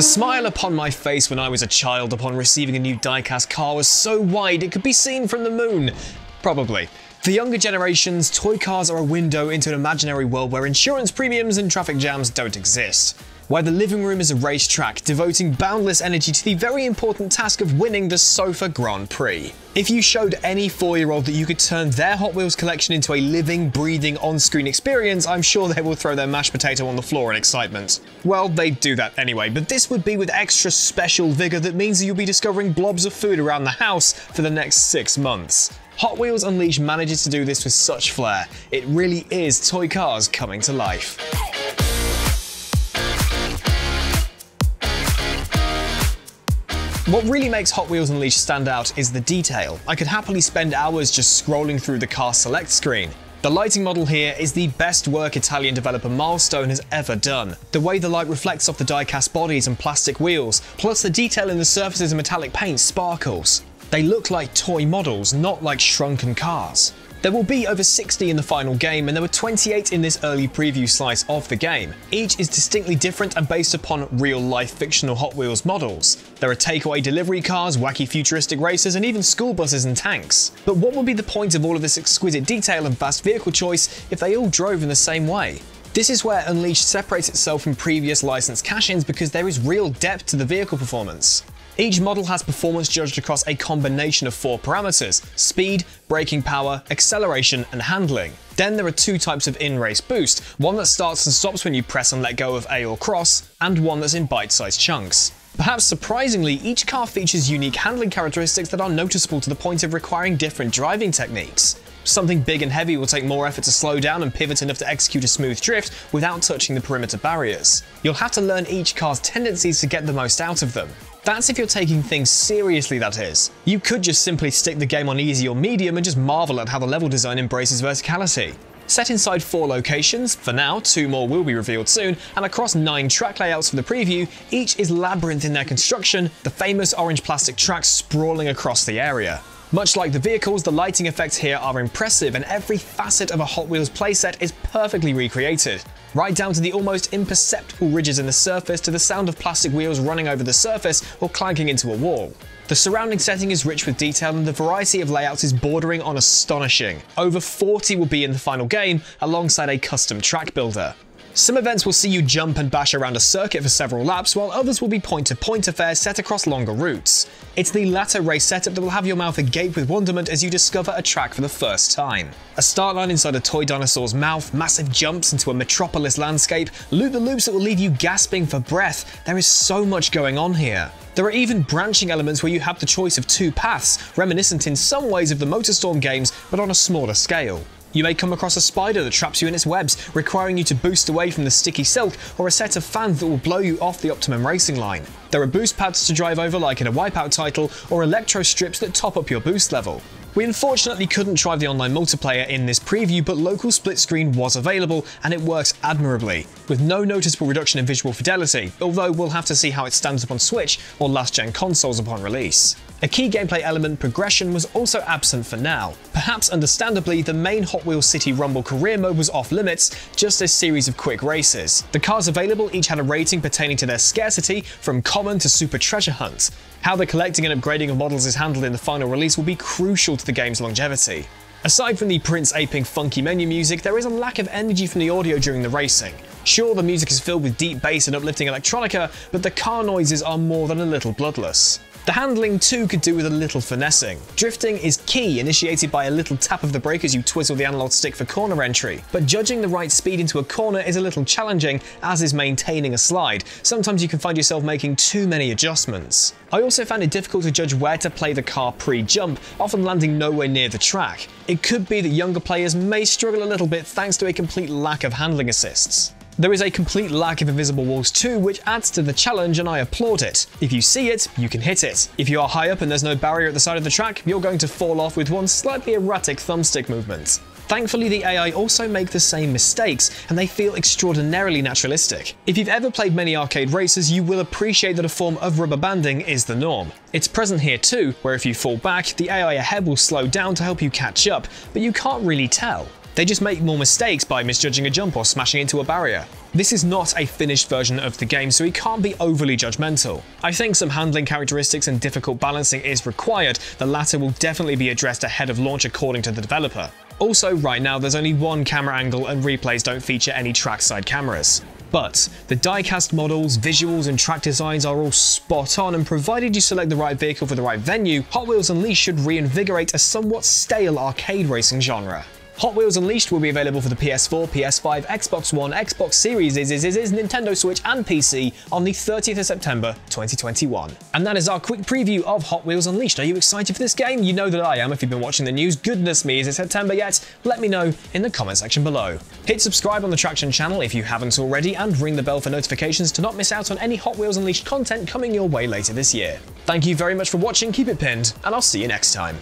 The smile upon my face when I was a child upon receiving a new diecast car was so wide it could be seen from the moon. Probably. For younger generations, toy cars are a window into an imaginary world where insurance premiums and traffic jams don't exist where the living room is a racetrack, devoting boundless energy to the very important task of winning the Sofa Grand Prix. If you showed any four-year-old that you could turn their Hot Wheels collection into a living, breathing, on-screen experience, I'm sure they will throw their mashed potato on the floor in excitement. Well, they do that anyway, but this would be with extra special vigour that means that you'll be discovering blobs of food around the house for the next six months. Hot Wheels Unleashed manages to do this with such flair. It really is toy cars coming to life. What really makes Hot Wheels Unleashed stand out is the detail. I could happily spend hours just scrolling through the car select screen. The lighting model here is the best work Italian developer Milestone has ever done. The way the light reflects off the die-cast bodies and plastic wheels, plus the detail in the surfaces and metallic paint sparkles. They look like toy models, not like shrunken cars. There will be over 60 in the final game, and there were 28 in this early preview slice of the game. Each is distinctly different and based upon real-life fictional Hot Wheels models. There are takeaway delivery cars, wacky futuristic racers, and even school buses and tanks. But what would be the point of all of this exquisite detail and vast vehicle choice if they all drove in the same way? This is where Unleashed separates itself from previous licensed cash-ins because there is real depth to the vehicle performance. Each model has performance judged across a combination of four parameters speed, braking power, acceleration, and handling. Then there are two types of in-race boost, one that starts and stops when you press and let go of A or cross, and one that's in bite-sized chunks. Perhaps surprisingly, each car features unique handling characteristics that are noticeable to the point of requiring different driving techniques. Something big and heavy will take more effort to slow down and pivot enough to execute a smooth drift without touching the perimeter barriers. You'll have to learn each car's tendencies to get the most out of them. That's if you're taking things seriously, that is. You could just simply stick the game on easy or medium and just marvel at how the level design embraces verticality. Set inside four locations, for now, two more will be revealed soon, and across nine track layouts for the preview, each is labyrinth in their construction, the famous orange plastic tracks sprawling across the area. Much like the vehicles, the lighting effects here are impressive and every facet of a Hot Wheels playset is perfectly recreated right down to the almost imperceptible ridges in the surface to the sound of plastic wheels running over the surface or clanking into a wall. The surrounding setting is rich with detail and the variety of layouts is bordering on astonishing. Over 40 will be in the final game alongside a custom track builder. Some events will see you jump and bash around a circuit for several laps, while others will be point-to-point -point affairs set across longer routes. It's the latter race setup that will have your mouth agape with wonderment as you discover a track for the first time. A start line inside a toy dinosaur's mouth, massive jumps into a metropolis landscape, loop-the-loops that will leave you gasping for breath. There is so much going on here. There are even branching elements where you have the choice of two paths, reminiscent in some ways of the MotorStorm games, but on a smaller scale. You may come across a spider that traps you in its webs, requiring you to boost away from the sticky silk, or a set of fans that will blow you off the Optimum racing line. There are boost pads to drive over like in a Wipeout title, or electro strips that top up your boost level. We unfortunately couldn't try the online multiplayer in this preview, but local split screen was available and it works admirably, with no noticeable reduction in visual fidelity, although we'll have to see how it stands up on Switch or last gen consoles upon release. A key gameplay element, progression, was also absent for now. Perhaps understandably, the main Hot Wheels City Rumble career mode was off limits, just a series of quick races. The cars available each had a rating pertaining to their scarcity, from common to super treasure hunt. How the collecting and upgrading of models is handled in the final release will be crucial to the game's longevity. Aside from the Prince aping funky menu music, there is a lack of energy from the audio during the racing. Sure, the music is filled with deep bass and uplifting electronica, but the car noises are more than a little bloodless. The handling too could do with a little finessing. Drifting is key, initiated by a little tap of the brake as you twizzle the analog stick for corner entry, but judging the right speed into a corner is a little challenging, as is maintaining a slide. Sometimes you can find yourself making too many adjustments. I also found it difficult to judge where to play the car pre-jump, often landing nowhere near the track. It could be that younger players may struggle a little bit thanks to a complete lack of handling assists. There is a complete lack of invisible walls too, which adds to the challenge and I applaud it. If you see it, you can hit it. If you are high up and there's no barrier at the side of the track, you're going to fall off with one slightly erratic thumbstick movement. Thankfully, the AI also make the same mistakes, and they feel extraordinarily naturalistic. If you've ever played many arcade races, you will appreciate that a form of rubber banding is the norm. It's present here too, where if you fall back, the AI ahead will slow down to help you catch up, but you can't really tell. They just make more mistakes by misjudging a jump or smashing into a barrier. This is not a finished version of the game, so we can't be overly judgmental. I think some handling characteristics and difficult balancing is required, the latter will definitely be addressed ahead of launch according to the developer. Also, right now there's only one camera angle and replays don't feature any trackside cameras. But the diecast models, visuals, and track designs are all spot on, and provided you select the right vehicle for the right venue, Hot Wheels Unleashed should reinvigorate a somewhat stale arcade racing genre. Hot Wheels Unleashed will be available for the PS4, PS5, Xbox One, Xbox Series, is, is, is, Nintendo Switch, and PC on the 30th of September 2021. And that is our quick preview of Hot Wheels Unleashed. Are you excited for this game? You know that I am if you've been watching the news. Goodness me, is it September yet? Let me know in the comment section below. Hit subscribe on the Traxion channel if you haven't already, and ring the bell for notifications to not miss out on any Hot Wheels Unleashed content coming your way later this year. Thank you very much for watching, keep it pinned, and I'll see you next time.